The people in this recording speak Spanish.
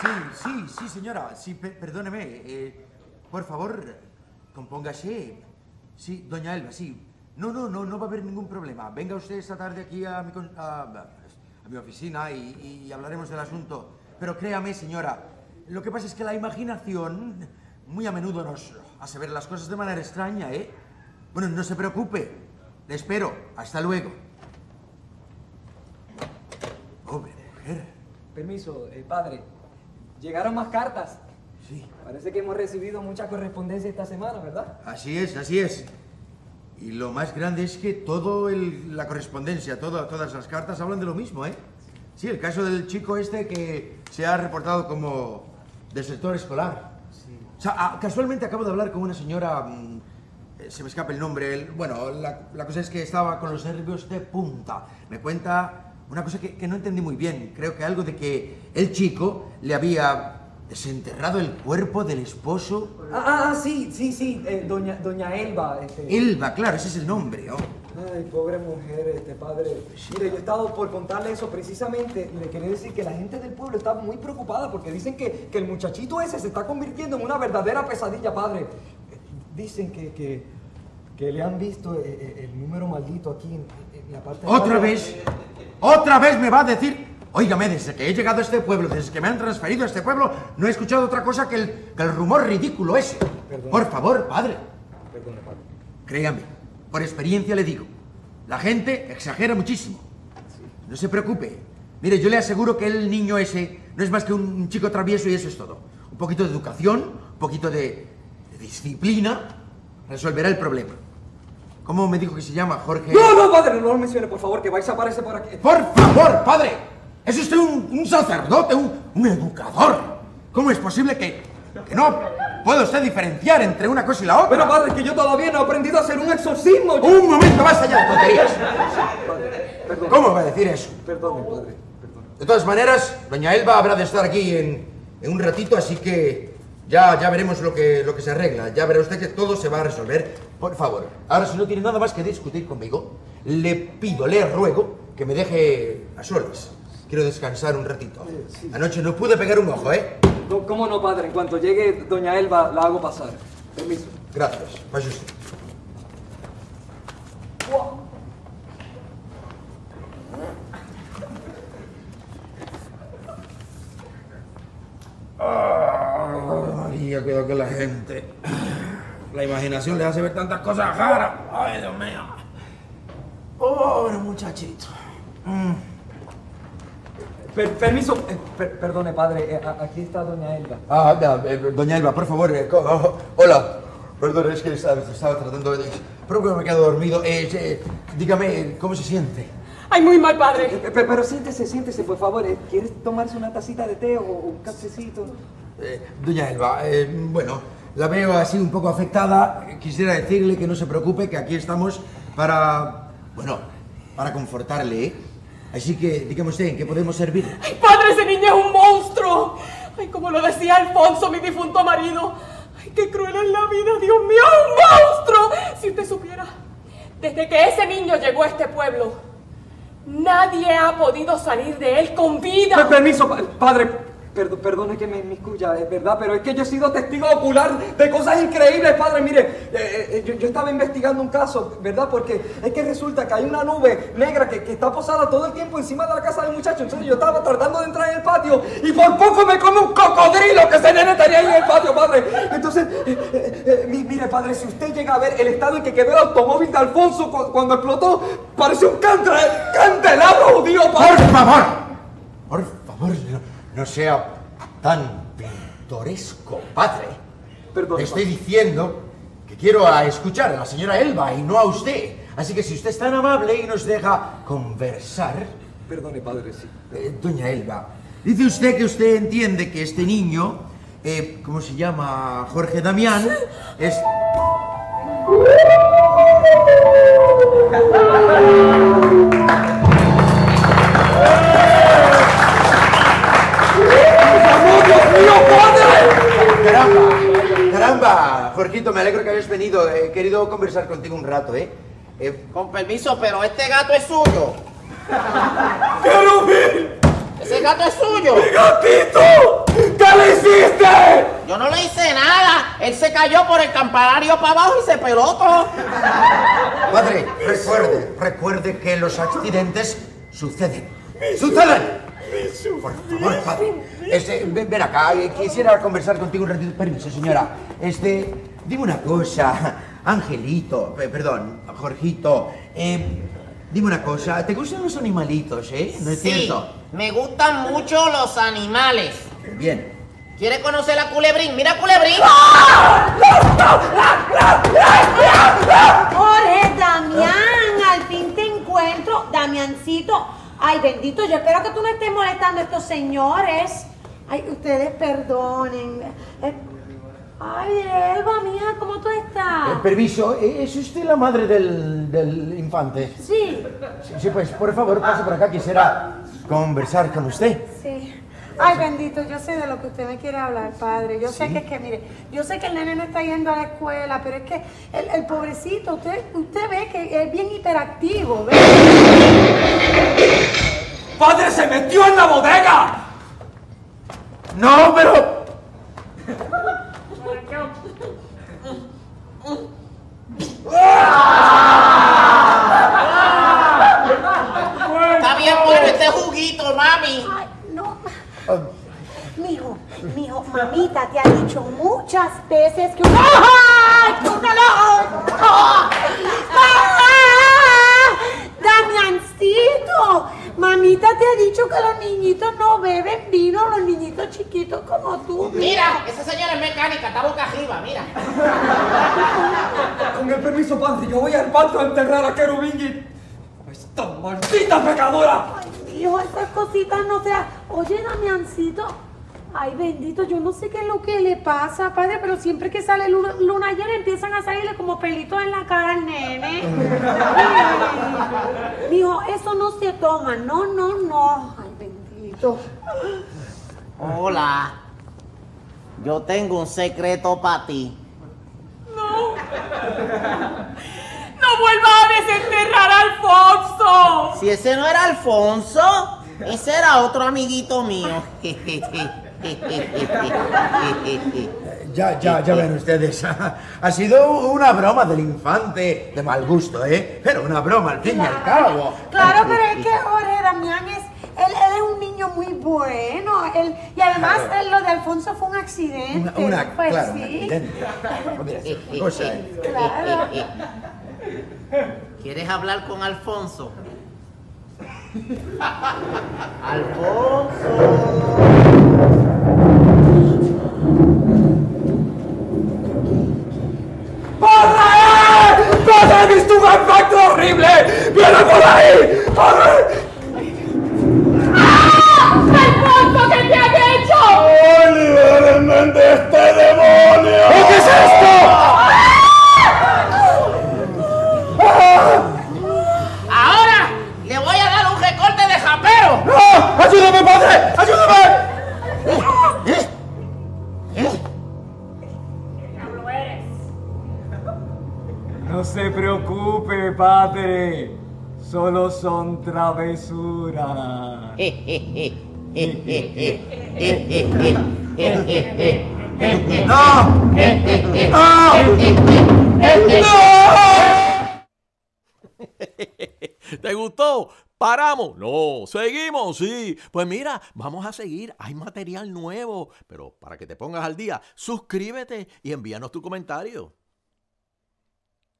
Sí, sí, sí, señora. Sí, pe- perdóneme. eh, por favor, compóngase. Sí, doña Elba, sí. No, no, no, no va a haber ningún problema. Venga usted esta tarde aquí a mi, a, mi oficina y hablaremos del asunto. Pero créame, señora, lo que pasa es que la imaginación muy a menudo nos hace ver las cosas de manera extraña, ¿eh? Bueno, no se preocupe. Le espero. Hasta luego. Pobre mujer. Permiso, eh, padre. Llegaron más cartas. Sí. Parece que hemos recibido mucha correspondencia esta semana, ¿verdad? Así es, así es. Y lo más grande es que todo el- la correspondencia, todo- todas las cartas hablan de lo mismo, ¿eh? Sí, el caso del chico este que se ha reportado como desertor escolar. Sea, ah, casualmente acabo de hablar con una señora, mm, eh, se me escapa el nombre, el- bueno, la, la cosa es que estaba con los nervios de punta. Me cuenta una cosa que, que no entendí muy bien, creo que algo de que el chico le había desenterrado el cuerpo del esposo Ah, ah, ah, sí, sí, sí, eh, doña, doña Elba. Este. Elba, claro, ese es el nombre, ¿no? Ay, pobre mujer, este padre. Mire, yo he estado por contarle eso precisamente. Le quería decir que la gente del pueblo está muy preocupada porque dicen que, que el muchachito ese se está convirtiendo en una verdadera pesadilla, padre. Dicen que, que, que le han visto eh, eh, el, número maldito aquí en, en la parte ¿Otra vez? ¿Otra vez me va a decir? Óigame, desde que he llegado a este pueblo, desde que me han transferido a este pueblo, no he escuchado otra cosa que el, que el rumor ridículo ese. Perdón. Por favor, padre, Perdone, padre. créame, por experiencia le digo, la gente exagera muchísimo. No se preocupe. Mire, yo le aseguro que el niño ese no es más que un, chico travieso y eso es todo. Un poquito de educación, un poquito de, de disciplina, resolverá el problema. ¿Cómo me dijo que se llama Jorge? No, no, padre, no lo mencione, por favor, que vais a aparecer por aquí. Por favor, padre. ¿Es usted un, un sacerdote, un, un educador? ¿Cómo es posible que, que no pueda usted diferenciar entre una cosa y la otra? Pero padre, que yo todavía no he aprendido a hacer un exorcismo. Yo- Un momento, basta ya de tonterías. Perdón, ¿Cómo va a decir eso? perdone, padre. De todas maneras, doña Elba habrá de estar aquí en, en un ratito, así que ya, ya veremos lo que, lo que se arregla. Ya verá usted que todo se va a resolver. Por favor, ahora si no tiene nada más que discutir conmigo, le pido, le ruego que me deje a solas. Quiero descansar un ratito. Anoche no pude pegar un ojo, ¿eh? ¿Cómo- ¿Cómo no, padre? En cuanto llegue doña Elba, la hago pasar. Permiso. Gracias. Pase usted. Ah, María, cuidado con la gente. La imaginación le hace ver tantas cosas raras. Ay, Dios mío. Pobre muchachito. Per- permiso. eh, per- perdone, padre. eh, aquí está doña Elba. Ah, ya, eh, doña Elba, por favor. eh, co- oh, hola. Perdón, es que estaba, estaba tratando de... Pero que me he quedado dormido. Eh, eh, dígame, ¿cómo se siente? Ay, muy mal, padre. Eh, pe- pero siéntese, siéntese, por favor. eh, ¿Quieres tomarse una tacita de té o un cafecito? Eh, doña Elba, eh, bueno, la veo así un poco afectada. Quisiera decirle que no se preocupe, que aquí estamos para, bueno, para confortarle. ¿eh? Así que, dígame usted, ¿en qué podemos servir? Ay, padre, ese niño es un monstruo. Ay, como lo decía Alfonso, mi difunto marido. Ay, qué cruel es la vida, Dios mío, un monstruo. Si usted supiera, desde que ese niño llegó a este pueblo, nadie ha podido salir de él con vida. permiso, pa- padre. Perdo- perdone que me inmiscuya, es verdad, pero es que yo he sido testigo ocular de cosas increíbles, padre. Mire, eh, eh, yo, estaba investigando un caso, ¿verdad? Porque es que resulta que hay una nube negra que, que está posada todo el tiempo encima de la casa del muchacho. Entonces yo estaba tratando de entrar en el patio y por poco me come un cocodrilo que ese nene tenía ahí en el patio, padre. Entonces, eh, mi- mire, padre, si usted llega a ver el estado en que quedó el automóvil de Alfonso cu- cuando explotó, parece un candelabro judío, ¡Por padre. favor! Por favor, no, sea tan pintoresco, padre. Perdón, Estoy diciendo que quiero a escuchar a la señora Elba y no a usted. Así que si usted es tan amable y nos deja conversar, Perdone, padre, sí. Eh, doña Elba, dice usted que usted entiende que este niño, eh, ¿cómo se llama? Jorge Damián, es... Jorgito, me alegro que hayas venido. He querido conversar contigo un rato, ¿eh? eh Con permiso, pero este gato es suyo. ¡Querubín! ¡Ese gato es suyo! ¡Mi gatito! ¿Qué le hiciste? Yo no le hice nada. Él se cayó por el campanario para abajo y se peló todo. Padre, recuerde, recuerde que los accidentes suceden. ¡Suceden! Por favor, padre. Este, ven, ven acá, eh, quisiera conversar contigo un ratito. Permiso, señora. Este, dime una cosa. Angelito, eh, perdón, Jorgito. Eh, dime una cosa. ¿Te gustan los animalitos, eh? ¿No es sí, cierto? me gustan mucho los animales. Bien. ¿Quiere conocer a Culebrín? ¡Mira Culebrín! Jorge, Damián, al fin te encuentro. Damiancito, ay bendito, yo espero que tú no estés molestando a estos señores. Ay, ustedes perdonen. Ay, Eva, mija, ¿cómo tú estás? Eh, permiso, ¿eh, ¿es usted la madre del, del infante? Sí, Sí, sí, pues por favor, pase por acá. Quisiera conversar con usted. sí. Ay, bendito, yo sé de lo que usted me quiere hablar, padre. Yo sé que es que, mire, yo sé que el nene no está yendo a la escuela, pero es que el, el pobrecito, usted, usted ve que es bien hiperactivo, ¿ve? ¡Padre se metió en la bodega! No, pero... Está bien bueno este juguito, mami. No. Mijo, mijo, mamita te ha dicho muchas veces que. ¡Ay! ¡Que una la- ¡Ah! ¡Ah! ¡Damiancito! Mamita te ha dicho que los niñitos no beben vino, los niñitos chiquitos como tú. Mira, esa señora es mecánica, está boca arriba, mira. Con el permiso, padre, yo voy al patio a enterrar a y... ¡Esta maldita pecadora! Ay, mijo, esas cositas no se ha- Oye, Damiancito. Ay, bendito, yo no sé qué es lo que le pasa, padre, pero siempre que sale luna, luna llena empiezan a salirle como pelitos en la cara al nene. Ay, Mijo, eso no se toma, no, no, no. Ay, bendito. Hola. Yo tengo un secreto para ti. No. No vuelvas a desenterrar a Alfonso. Si ese no era Alfonso, ese era otro amiguito mío. Ya, ya, ya ven ustedes. Ha sido una broma del infante de mal gusto, ¿eh? Pero una broma al fin y al cabo. Claro, pero es que Jorge Damián es, él, él es un niño muy bueno. Él, y además él, lo de Alfonso fue un accidente. Una, una pues claro, sí. Mira, cosa, ¿eh? Claro. ¿Quieres hablar con Alfonso? Alfonso. Efecto horrible! ¡Viene por ahí! ¡Padre! Se preocupe, padre. Solo son travesuras. ¡No! ¿Te gustó? ¿Paramos? No, seguimos, sí. Pues mira, vamos a seguir. Hay material nuevo. Pero para que te pongas al día, suscríbete y envíanos tu comentario.